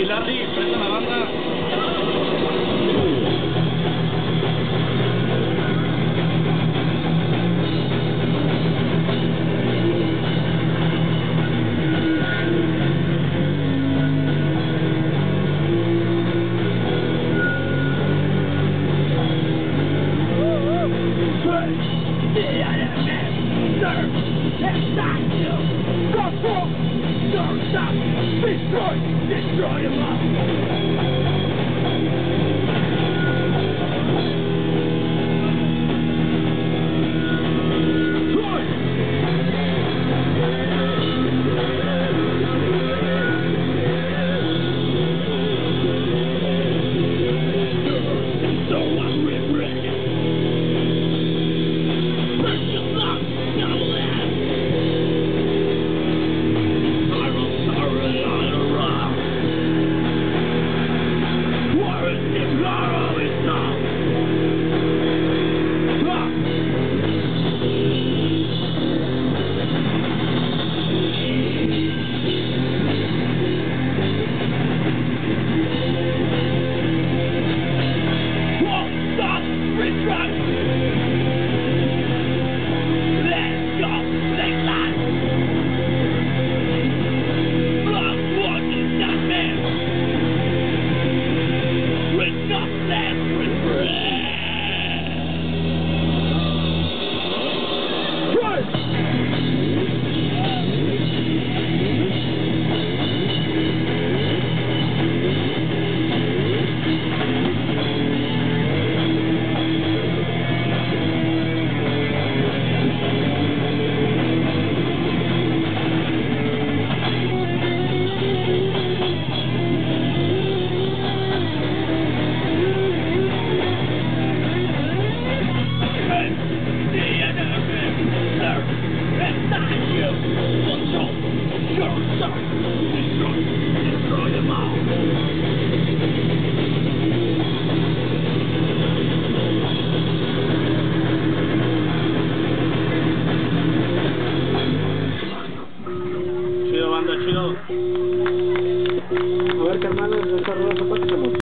Milandi, frente la banda. Serve! It's not you! Go for don't stop. Destroy. Destroy them all. chido. A ver, carnal, esta rueda